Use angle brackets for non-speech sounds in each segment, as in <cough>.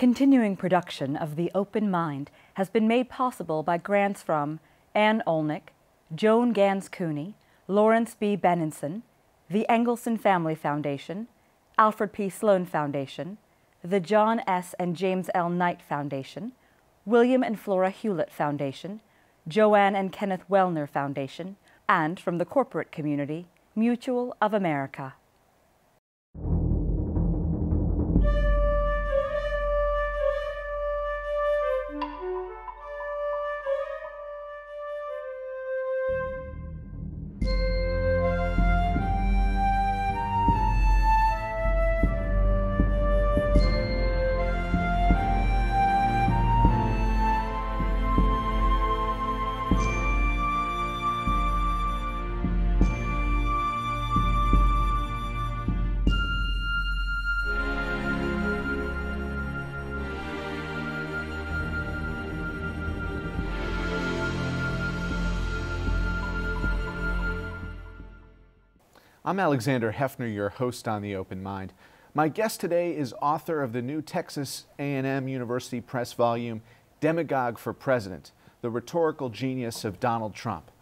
Continuing production of The Open Mind has been made possible by grants from Anne Olnick, Joan Gans Cooney, Lawrence B. Benenson, the Engelson Family Foundation, Alfred P. Sloan Foundation, the John S. and James L. Knight Foundation, William and Flora Hewlett Foundation, Joanne and Kenneth Wellner Foundation, and from the corporate community, Mutual of America. I'm Alexander Heffner, your host on The Open Mind. My guest today is author of the new Texas A&M University Press volume, Demagogue for President, The Rhetorical Genius of Donald Trump.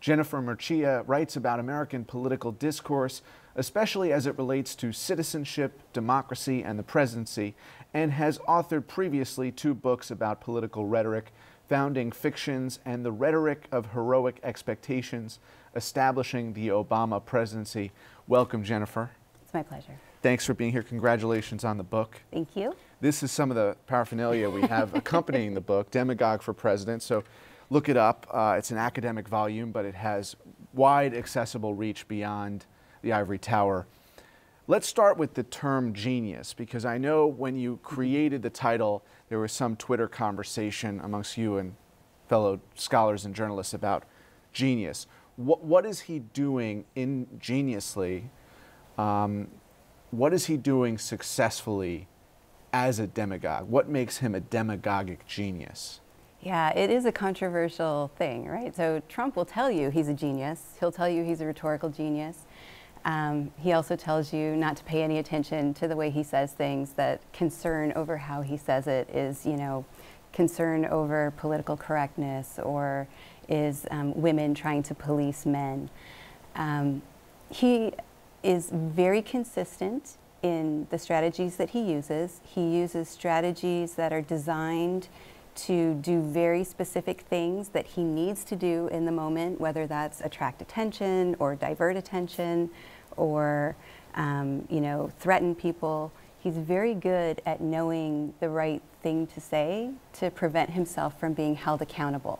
Jennifer Mercieca writes about American political discourse, especially as it relates to citizenship, democracy, and the presidency, and has authored previously two books about political rhetoric, Founding Fictions and The Rhetoric of Heroic Expectations, establishing the Obama presidency. Welcome, Jennifer. It's my pleasure. Thanks for being here. Congratulations on the book. Thank you. This is some of the paraphernalia we have <laughs> accompanying the book, Demagogue for President. So look it up. Uh, it's an academic volume, but it has wide accessible reach beyond the ivory tower. Let's start with the term genius, because I know when you created the title, there was some Twitter conversation amongst you and fellow scholars and journalists about genius what, what is he doing ingeniously? Um, what is he doing successfully as a demagogue? What makes him a demagogic genius? Yeah, it is a controversial thing, right? So Trump will tell you he's a genius. He'll tell you he's a rhetorical genius. Um, he also tells you not to pay any attention to the way he says things, that concern over how he says it is, you know, concern over political correctness or is um, women trying to police men. Um, he is very consistent in the strategies that he uses. He uses strategies that are designed to do very specific things that he needs to do in the moment, whether that's attract attention or divert attention or, um, you know, threaten people. He's very good at knowing the right thing to say to prevent himself from being held accountable.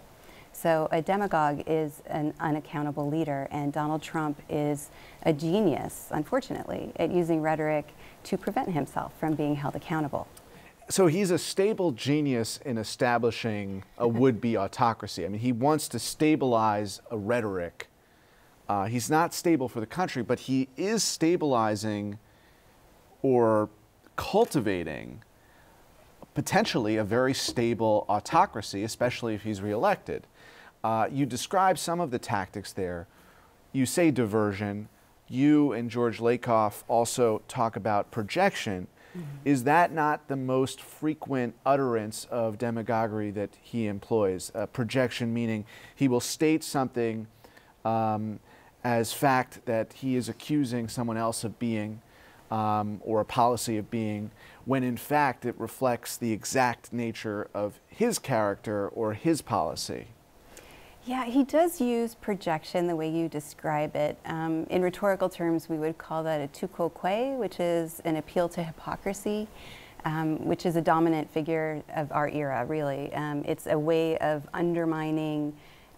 So a demagogue is an unaccountable leader, and Donald Trump is a genius, unfortunately, at using rhetoric to prevent himself from being held accountable. So he's a stable genius in establishing a <laughs> would-be autocracy. I mean, he wants to stabilize a rhetoric. Uh, he's not stable for the country, but he is stabilizing or cultivating potentially a very stable autocracy, especially if he's reelected. Uh, you describe some of the tactics there. You say diversion. You and George Lakoff also talk about projection. Mm -hmm. Is that not the most frequent utterance of demagoguery that he employs? Uh, projection meaning he will state something um, as fact that he is accusing someone else of being um, or a policy of being, when in fact it reflects the exact nature of his character or his policy. Yeah, he does use projection the way you describe it. Um, in rhetorical terms, we would call that a tu quoque, which is an appeal to hypocrisy, um, which is a dominant figure of our era, really. Um, it's a way of undermining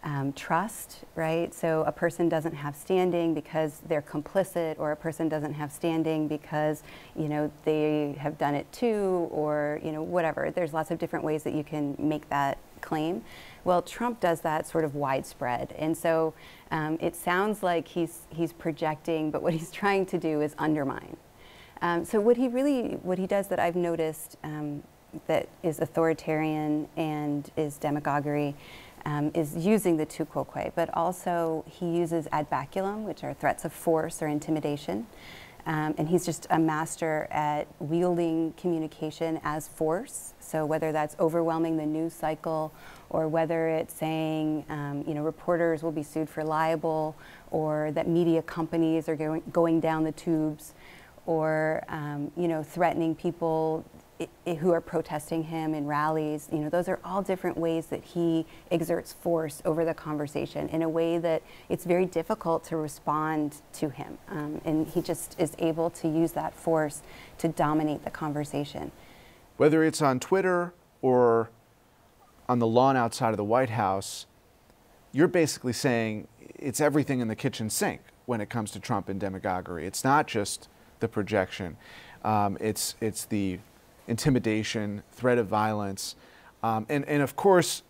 um, trust, right? So a person doesn't have standing because they're complicit, or a person doesn't have standing because, you know, they have done it too, or, you know, whatever. There's lots of different ways that you can make that claim. Well, Trump does that sort of widespread. And so um, it sounds like he's, he's projecting, but what <laughs> he's trying to do is undermine. Um, so what he really, what he does that I've noticed um, that is authoritarian and is demagoguery um, is using the tu quoque, but also he uses ad baculum, which are threats of force or intimidation. Um, and he's just a master at wielding communication as force. So whether that's overwhelming the news cycle or whether it's saying, um, you know, reporters will be sued for libel or that media companies are going, going down the tubes or, um, you know, threatening people who are protesting him in rallies, you know, those are all different ways that he exerts force over the conversation in a way that it's very difficult to respond to him. Um, and he just is able to use that force to dominate the conversation. Whether it's on Twitter or on the lawn outside of the White House, you're basically saying it's everything in the kitchen sink when it comes to Trump and demagoguery. It's not just the projection. Um, it's, it's the intimidation, threat of violence. Um, and, and of course,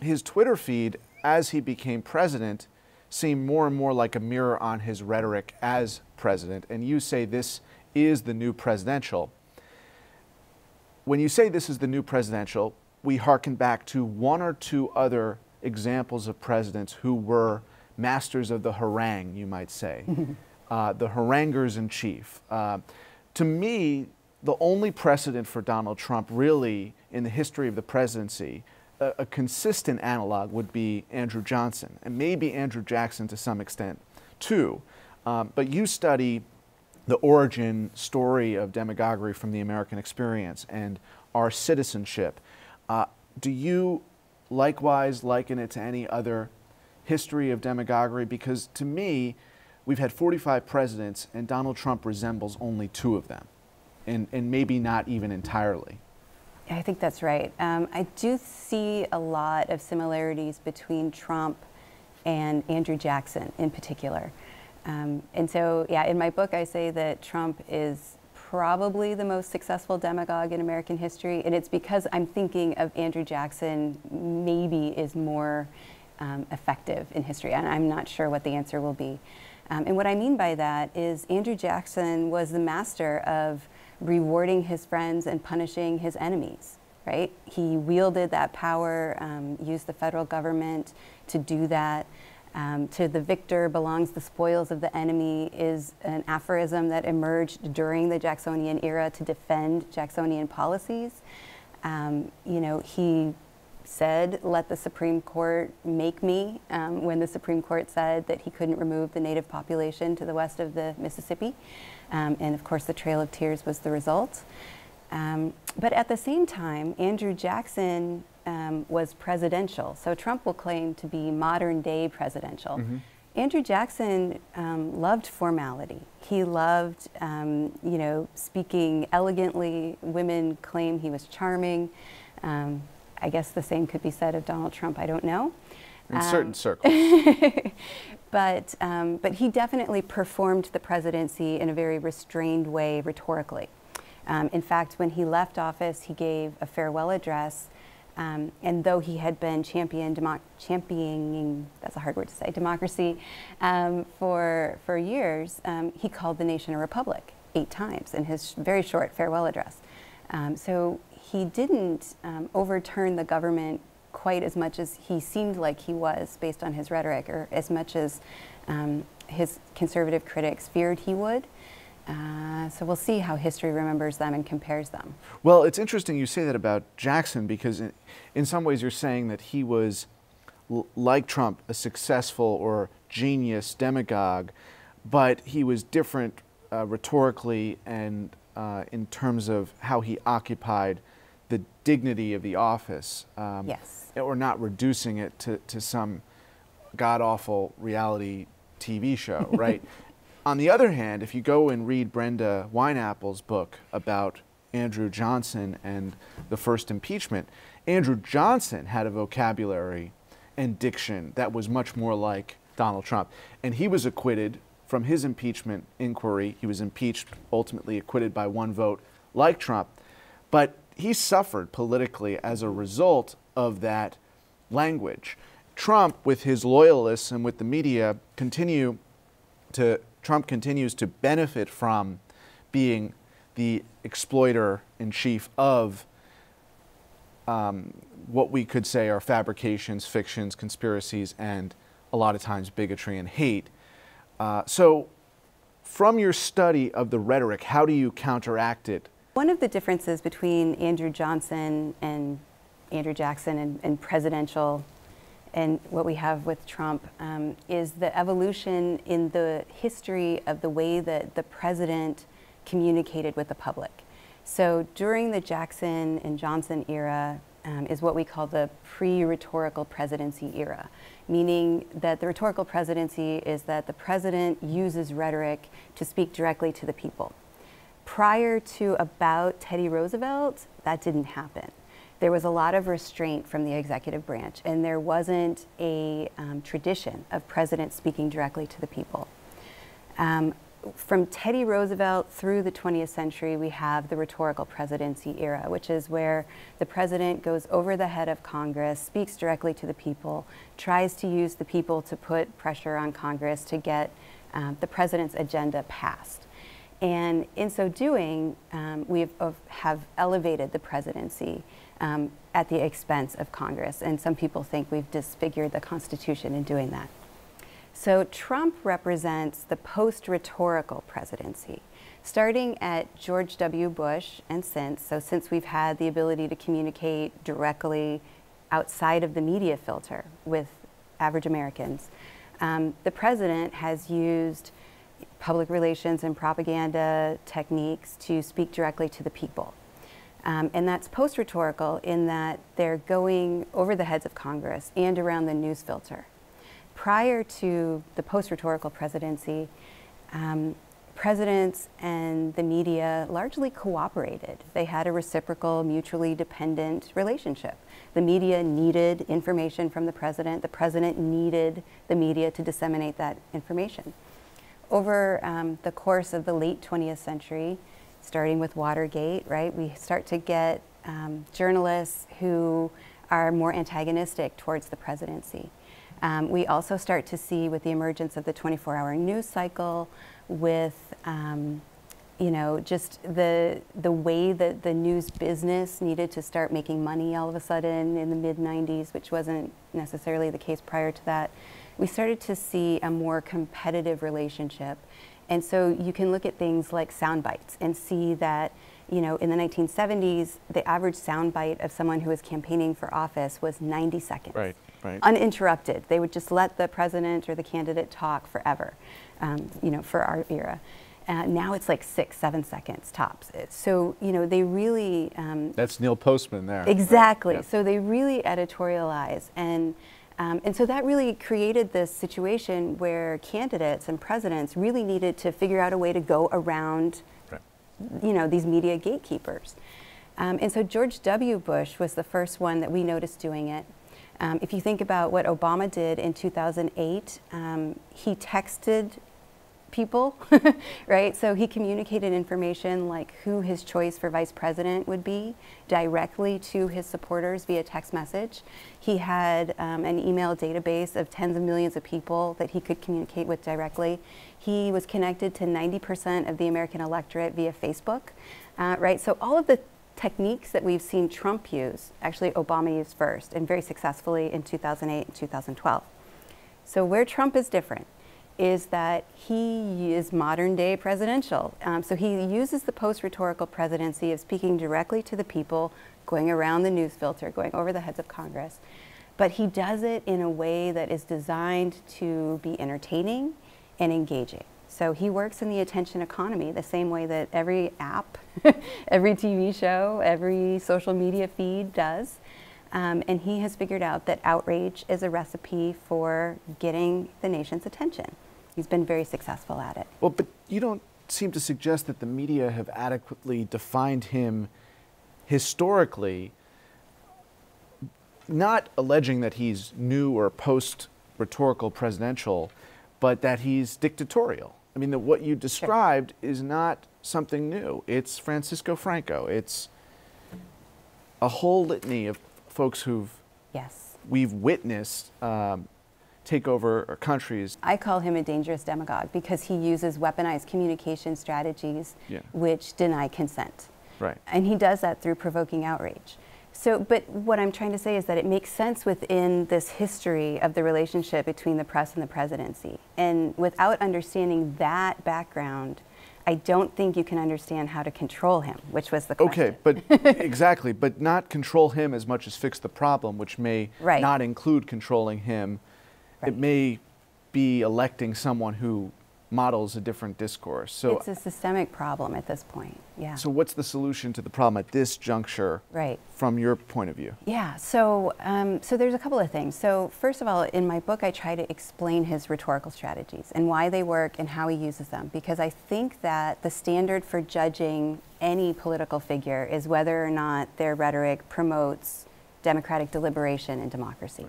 his Twitter feed, as he became president, seemed more and more like a mirror on his rhetoric as president. And you say this is the new presidential. When you say this is the new presidential, we hearken back to one or two other examples of presidents who were masters of the harangue, you might say, <laughs> uh, the haranguers in chief. Uh, to me, the only precedent for Donald Trump, really, in the history of the presidency, a, a, consistent analog would be Andrew Johnson, and maybe Andrew Jackson to some extent, too. Um, but you study the origin story of demagoguery from the American experience and our citizenship. Uh, do you likewise liken it to any other history of demagoguery? Because to me, we've had 45 presidents, and Donald Trump resembles only two of them and, and maybe not even entirely. I think that's right. Um, I do see a lot of similarities between Trump and Andrew Jackson in particular. Um, and so, yeah, in my book, I say that Trump is probably the most successful demagogue in American history, and it's because I'm thinking of Andrew Jackson maybe is more um, effective in history, and I'm not sure what the answer will be. Um, and what I mean by that is Andrew Jackson was the master of rewarding his friends and punishing his enemies, right? He wielded that power, um, used the federal government to do that. Um, to the victor belongs the spoils of the enemy is an aphorism that emerged during the Jacksonian era to defend Jacksonian policies. Um, you know, he said, let the Supreme Court make me, um, when the Supreme Court said that he couldn't remove the native population to the west of the Mississippi. Um, and of course, the Trail of Tears was the result. Um, but at the same time, Andrew Jackson um, was presidential. So Trump will claim to be modern day presidential. Mm-hmm. Andrew Jackson um, loved formality. He loved, um, you know, speaking elegantly. Women claim he was charming. Um, I guess the same could be said of Donald Trump. I don't know. In certain um, circles. <laughs> but, um, but he definitely performed the presidency in a very restrained way rhetorically. Um, in fact, when he left office, he gave a farewell address. Um, and though he had been championing, that's a hard word to say, democracy um, for, for years, um, he called the nation a republic eight times in his very short farewell address. so he didn't overturn the government quite as much as he seemed like he was based on his rhetoric, or as much as um, his conservative critics feared he would. Uh, so we'll see how history remembers them and compares them. Well, it's interesting you say that about Jackson because, in, in some ways, you're saying that he was, like Trump, a successful or genius demagogue, but he was different uh, rhetorically and uh, in terms of how he occupied the dignity of the office. Um, yes. Or not reducing it to, to some god awful reality TV show, <laughs> right? On the other hand, if you go and read Brenda Wineapple's book about Andrew Johnson and the first impeachment, Andrew Johnson had a vocabulary and diction that was much more like Donald Trump. And he was acquitted from his impeachment inquiry. He was impeached, ultimately acquitted by one vote, like Trump. But he suffered politically as a result of that language. Trump, with his loyalists and with the media, continue to Trump continues to benefit from being the exploiter in chief of um, what we could say are fabrications, fictions, conspiracies, and a lot of times bigotry and hate. Uh, so from your study of the rhetoric, how do you counteract it? One of the differences between Andrew Johnson and Andrew Jackson and, and presidential and what we have with Trump um, is the evolution in the history of the way that the president communicated with the public. So during the Jackson and Johnson era um, is what we call the pre-rhetorical presidency era, meaning that the rhetorical presidency is that the president uses rhetoric to speak directly to the people. Prior to about Teddy Roosevelt, that didn't happen there was a lot of restraint from the executive branch, and there wasn't a um, tradition of presidents speaking directly to the people. Um, from Teddy Roosevelt through the 20th century, we have the rhetorical presidency era, which is where the president goes over the head of Congress, speaks directly to the people, tries to use the people to put pressure on Congress to get um, the president's agenda passed. And in so doing, um, we have, elevated the presidency um, at the expense of Congress. And some people think we've disfigured the Constitution in doing that. So Trump represents the post rhetorical presidency, starting at George W. Bush and since. So, since we've had the ability to communicate directly outside of the media filter with average Americans, um, the president has used public relations and propaganda techniques to speak directly to the people. Um, and that's post rhetorical in that they're going over the heads of Congress and around the news filter. Prior to the post rhetorical presidency, um, presidents and the media largely cooperated. They had a reciprocal, mutually dependent relationship. The media needed information from the president, the president needed the media to disseminate that information. Over um, the course of the late 20th century, starting with Watergate, right? We start to get um, journalists who are more antagonistic towards the presidency. Um, we also start to see with the emergence of the 24-hour news cycle, with um, you know just the the way that the news business needed to start making money all of a sudden in the mid 90s, which wasn't necessarily the case prior to that. We started to see a more competitive relationship and so you can look at things like sound bites and see that, you know, in the 1970s, the average sound bite of someone who was campaigning for office was 90 seconds. Right, right. Uninterrupted. They would just let the president or the candidate talk forever, um, you know, for our era. Uh, now it's like six, seven seconds tops. So, you know, they really. Um, That's Neil Postman there. Exactly. Right? So they really editorialize. And um, and so that really created this situation where candidates and presidents really needed to figure out a way to go around, right. you know, these media gatekeepers. Um, and so George W. Bush was the first one that we noticed doing it. Um, if you think about what Obama did in 2008, um, he texted people, <laughs> right? So he communicated information like who his choice for vice president would be directly to his supporters via text message. He had um, an email database of tens of millions of people that he could communicate with directly. He was connected to 90% of the American electorate via Facebook, uh, right? So all of the techniques that we've seen Trump use, actually Obama used first and very successfully in 2008 and 2012. So where Trump is different is that he is modern day presidential. Um, so he uses the post rhetorical presidency of speaking directly to the people, going around the news filter, going over the heads of Congress. But he does it in a way that is designed to be entertaining and engaging. So he works in the attention economy the same way that every app, <laughs> every TV show, every social media feed does. Um, and he has figured out that outrage is a recipe for getting the nation's attention. He's been very successful at it. Well, but you don't seem to suggest that the media have adequately defined him historically, not alleging that he's new or post rhetorical presidential, but that he's dictatorial. I mean, that what you described sure. is not something new. It's Francisco Franco. It's a whole litany of folks who've yes we've witnessed um, take over countries. I call him a dangerous demagogue because he uses weaponized communication strategies yeah. which deny consent. Right. And he does that through provoking outrage. So, but what I'm trying to say is that it makes sense within this history of the relationship between the press and the presidency. And without understanding that background, I don't think you can understand how to control him, which was the question. Okay, but <laughs> exactly, but not control him as much as fix the problem, which may right. not include controlling him. Right. It may be electing someone who models a different discourse. So it's a systemic problem at this point. Yeah. So what's the solution to the problem at this juncture? Right. From your point of view. Yeah. So um, so there's a couple of things. So first of all, in my book, I try to explain his rhetorical strategies and why they work and how he uses them because I think that the standard for judging any political figure is whether or not their rhetoric promotes democratic deliberation and democracy.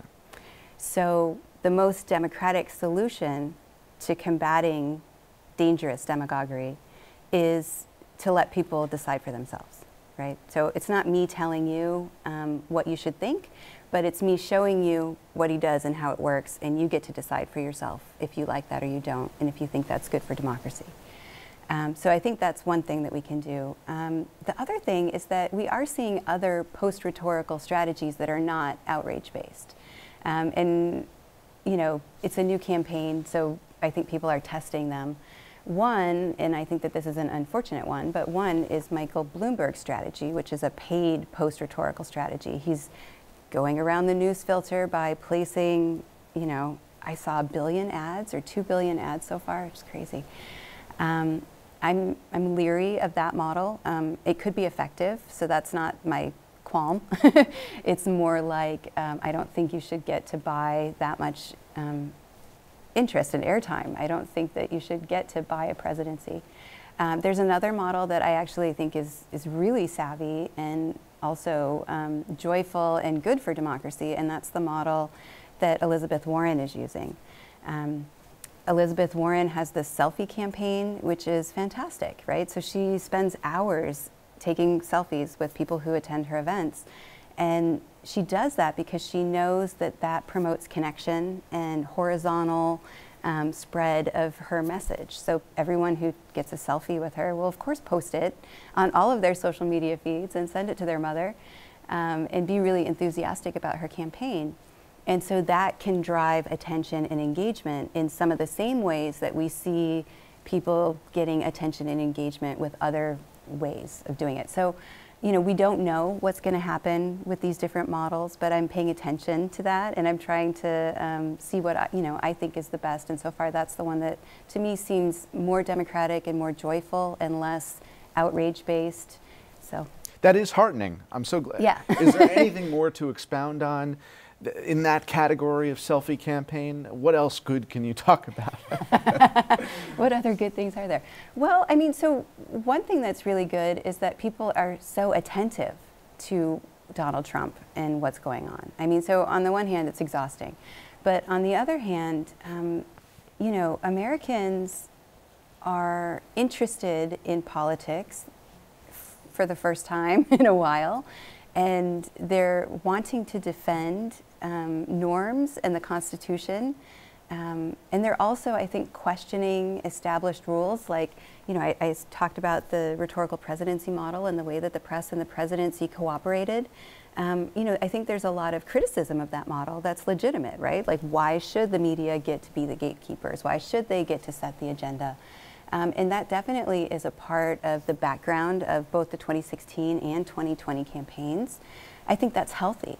So the most democratic solution to combating dangerous demagoguery is to let people decide for themselves, right? So it's not me telling you um, what you should think, but it's me showing you what he does and how it works, and you get to decide for yourself if you like that or you don't, and if you think that's good for democracy. Um, so I think that's one thing that we can do. Um, the other thing is that we are seeing other post-rhetorical strategies that are not outrage-based. Um, and, you know, it's a new campaign, so I think people are testing them. One, and I think that this is an unfortunate one, but one is Michael Bloomberg's strategy, which is a paid post rhetorical strategy. He's going around the news filter by placing, you know, I saw a billion ads or two billion ads so far. It's crazy. Um, I'm, I'm leery of that model. Um, it could be effective, so that's not my qualm. <laughs> it's more like um, I don't think you should get to buy that much um, interest and airtime. I don't think that you should get to buy a presidency. Um, there's another model that I actually think is, is really savvy and also um, joyful and good for democracy, and that's the model that Elizabeth Warren is using. Um, Elizabeth Warren has this selfie campaign, which is fantastic, right? So she spends hours taking selfies with people who attend her events. And she does that because she knows that that promotes connection and horizontal um, spread of her message. So everyone who gets a selfie with her will, of course, post it on all of their social media feeds and send it to their mother um, and be really enthusiastic about her campaign. And so that can drive attention and engagement in some of the same ways that we see people getting attention and engagement with other ways of doing it. So you know, we don't know what's going to happen with these different models, but I'm paying attention to that and I'm trying to um, see what I, you know I think is the best. And so far, that's the one that to me seems more democratic and more joyful and less outrage based. So that is heartening. I'm so glad. Yeah. is there <laughs> anything more to expound on? In that category of selfie campaign, what else good can you <laughs> talk about? <laughs> what other good things are there? Well, I mean, so one thing that's really good is that people are so attentive to Donald Trump and what's going on. I mean, so on the one hand, it's exhausting. But on the other hand, um, you know, Americans are interested in politics for the first time <laughs> in a while and they're wanting to defend um, norms and the Constitution. Um, and they're also, I think, questioning established rules. Like, you know, I, I, talked about the rhetorical presidency model and the way that the press and the presidency cooperated. Um, you know, I think there's a lot of criticism of that model that's legitimate, right? Like, why should the media get to be the gatekeepers? Why should they get to set the agenda? Um, and that definitely is a part of the background of both the 2016 and 2020 campaigns. I think that's healthy.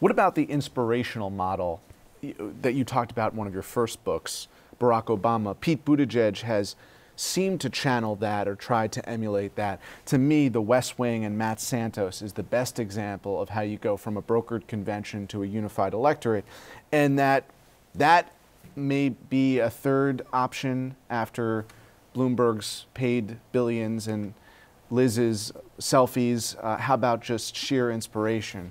What about the inspirational model that you talked about in one of your first books, Barack Obama? Pete Buttigieg has seemed to channel that or tried to emulate that. To me, The West Wing and Matt Santos is the best example of how you go from a brokered convention to a unified electorate, and that that may be a third option after Bloomberg's paid billions and Liz's selfies. Uh, how about just sheer inspiration?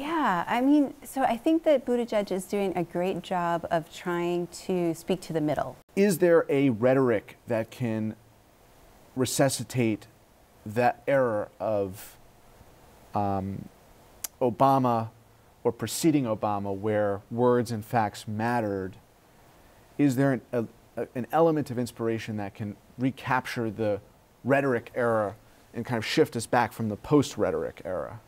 Yeah, I mean, so I think that Buttigieg is doing a great job of trying to speak to the middle. Is there a rhetoric that can resuscitate that era of um, Obama or preceding Obama where words and facts mattered? Is there an, a, an element of inspiration that can recapture the rhetoric era and kind of shift us back from the post rhetoric era?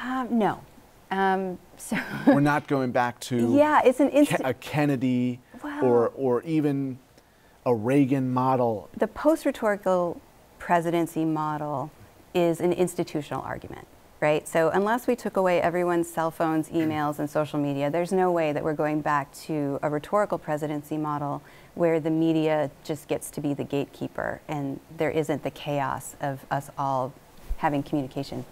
Um, no. Um, so <laughs> We're not going back to yeah, it's an Ke a Kennedy well, or, or even a Reagan model. The post rhetorical presidency model is an institutional argument right? So unless we took away everyone's cell phones, emails, and social media, there's no way that we're going back to a rhetorical presidency model where the media just gets to be the gatekeeper and there isn't the chaos of us all having communication.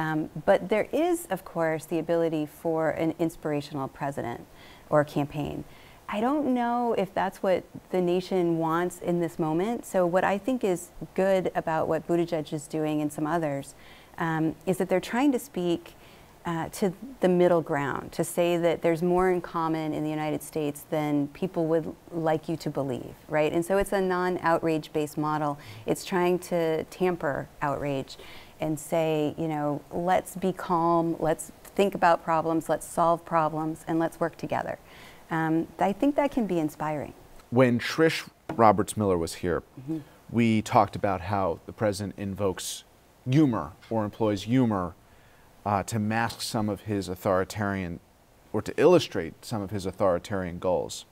Um, but there is, of course, the ability for an inspirational president or campaign. I don't know if that's what the nation wants in this moment. So what I think is good about what Buttigieg is doing and some others um, is that they're trying to speak uh, to the middle ground, to say that there's more in common in the United States than people would like you to believe, right? And so it's a non outrage based model. It's trying to tamper outrage and say, you know, let's be calm, let's think about problems, let's solve problems, and let's work together. Um, I think that can be inspiring. When Trish Roberts Miller was here, mm-hmm. we talked about how the president invokes humor or employs humor uh, to mask some of his authoritarian or to illustrate some of his authoritarian goals.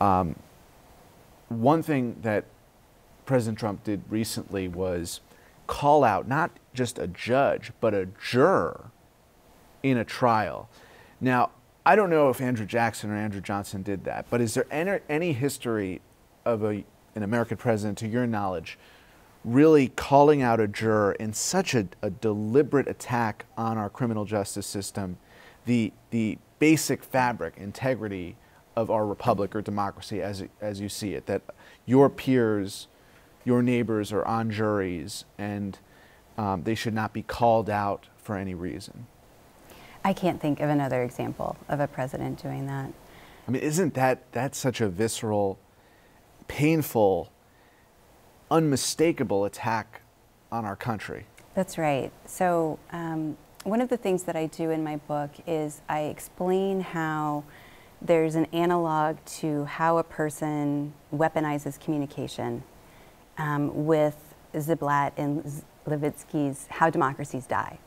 Um, one thing that President Trump did recently was call out not just a judge, but a juror in a trial. Now, I don't know if Andrew Jackson or Andrew Johnson did that, but is there any, any history of a, an American president, to your knowledge, really calling out a juror in such a, a, deliberate attack on our criminal justice system, the, the basic fabric, integrity of our republic or democracy as, as you see it, that your peers, your neighbors are on juries and um, they should not be called out for any reason. I can't think of another example of a president doing that. I mean, isn't that that's such a visceral, painful unmistakable attack on our country. That's right. So, um, one of the things that I do in my book is I explain how there's an analog to how a person weaponizes communication um, with Ziblatt and Levitsky's How Democracies Die.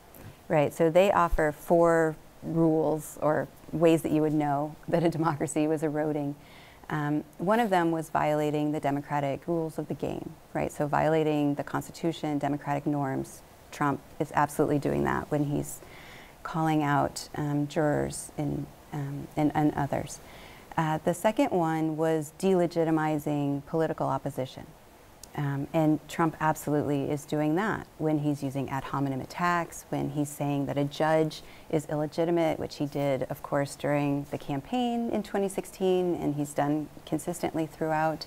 Right? So, they offer four rules or ways that you would know <laughs> that a democracy was eroding. Um, one of them was violating the democratic rules of the game, right? So violating the Constitution, democratic norms. Trump is absolutely doing that when he's calling out um, jurors and, um, and, and, others. Uh, the second one was delegitimizing political opposition. Um, and Trump absolutely is doing that when he's using ad hominem attacks, when he's saying that a judge is illegitimate, which he did, of course, during the campaign in 2016, and he's done consistently throughout.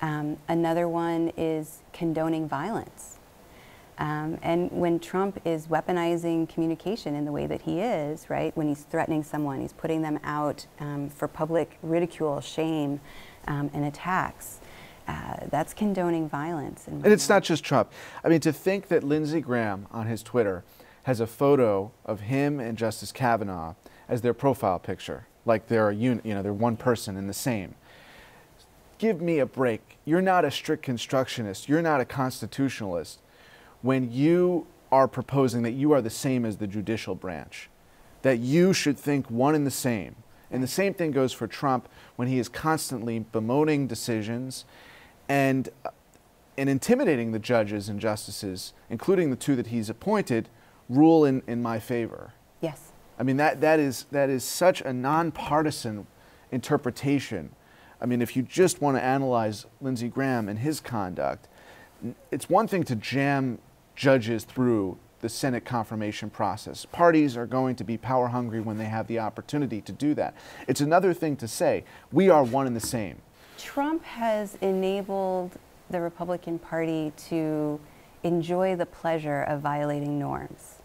Um, another one is condoning violence. Um, and when Trump is weaponizing communication in the way that he is, right, when he's threatening someone, he's putting them out um, for public ridicule, shame, um, and attacks uh, that's condoning violence. And it's not just Trump. I mean, to think that Lindsey Graham on his Twitter has a photo of him and Justice Kavanaugh as their profile picture, like they're a unit, you know, they're one person and the same. Give me a break. You're not a strict constructionist. You're not a constitutionalist. When you are proposing that you are the same as the judicial branch, that you should think one and the same. And the same thing goes for Trump when he is constantly bemoaning decisions and, uh, in intimidating the judges and justices, including the two that he's appointed, rule in, in my favor. Yes. I mean, that, that, is, that is such a nonpartisan interpretation. I mean, if you just want to analyze Lindsey Graham and his conduct, it's one thing to jam judges through the Senate confirmation process. Parties are going to be power hungry when they have the opportunity to do that. It's another thing to say, we are one and the same. Trump has enabled the Republican Party to enjoy the pleasure of violating norms,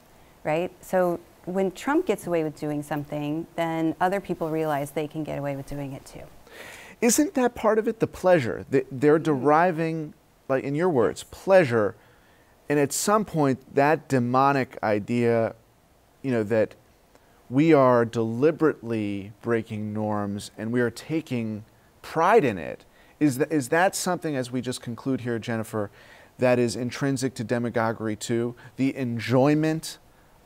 right? So when Trump gets away with doing something, then other people realize they can get away with doing it too. Isn't that part of it, the pleasure? That they're deriving, like in your words, pleasure, and at some point, that demonic idea, you know, that we are deliberately breaking norms and we are taking pride in it. Is that, is that something, as we just conclude here, Jennifer, that is intrinsic to demagoguery too? The enjoyment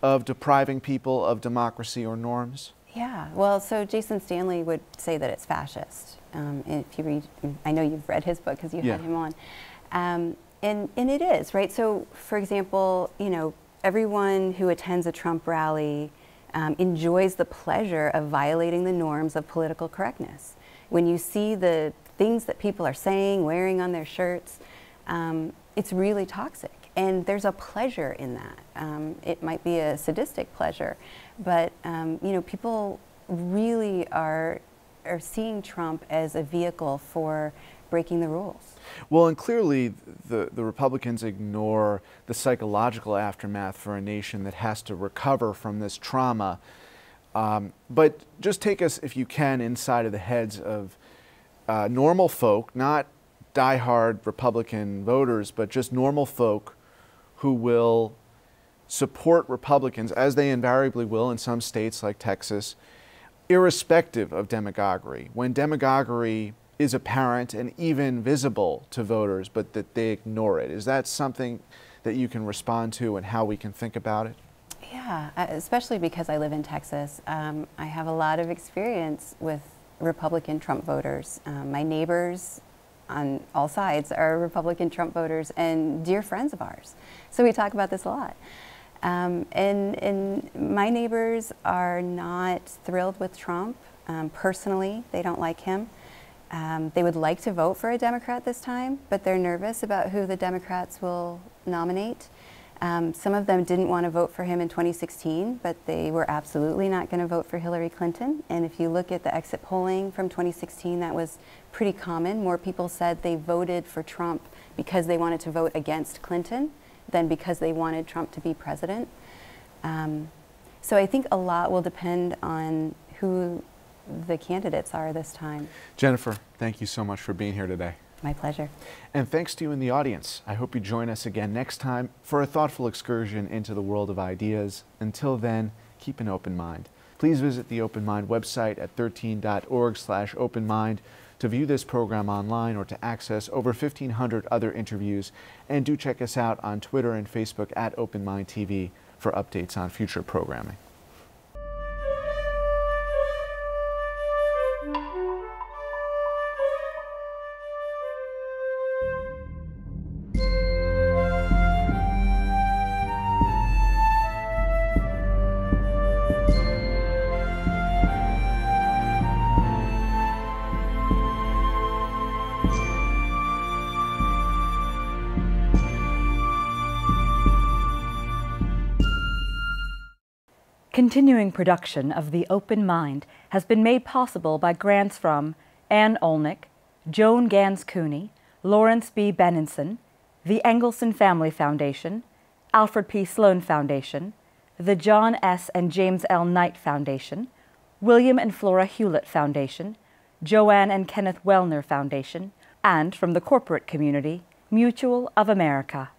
of depriving people of democracy or norms? Yeah, well, so Jason Stanley would say that it's fascist. Um, if you read, I know you've read his book because you Yeah. had him on. Um, and, and it is, right? So, for example, you know, everyone who attends a Trump rally um, enjoys the pleasure of violating the norms of political correctness. When you see the things that people are saying, wearing on their shirts, um, it's really toxic. And there's a pleasure in that. Um, it might be a sadistic pleasure, but um, you know, people really are are seeing Trump as a vehicle for breaking the rules. Well, and clearly the, the Republicans ignore the psychological aftermath for a nation that has to recover from this trauma. Um, but just take us, if you can, inside of the heads of uh, normal folk, not diehard Republican voters, but just normal folk who will support Republicans, as they invariably will in some states like Texas, irrespective of demagoguery. When demagoguery is apparent and even visible to voters, but that they ignore it. Is that something that you can respond to and how we can think about it? Yeah, uh, especially because I live in Texas. Um, I have a lot of experience with Republican Trump voters. Um, my neighbors on all sides are Republican Trump voters and dear friends of ours. So we talk about this a lot. Um, and, and my neighbors are not thrilled with Trump um, personally. They don't like him. Um, they would like to vote for a Democrat this time, but they're nervous about who the Democrats will nominate. Um, some of them didn't want to vote for him in 2016, but they were absolutely not going to vote for Hillary Clinton. And if you look at the exit polling from 2016, that was pretty common. More people said they voted for Trump because they wanted to vote against Clinton than because they wanted Trump to be president. Um, so I think a lot will depend on who the candidates are this time. Jennifer, thank you so much for being here today. My pleasure. And thanks to you in the audience. I hope you join us again next time for a thoughtful excursion into the world of ideas. Until then, keep an open mind. Please visit the Open Mind website at 13.org slash openmind to view this program online or to access over 1,500 other interviews. And do check us out on Twitter and Facebook at Open Mind TV for updates on future programming. Continuing production of The Open Mind has been made possible by grants from Ann Olnick, Joan Gans Cooney, Lawrence B. Benenson, the Engelson Family Foundation, Alfred P. Sloan Foundation, the John S. and James L. Knight Foundation, William and Flora Hewlett Foundation, Joanne and Kenneth Wellner Foundation, and from the corporate community, Mutual of America.